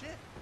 shit.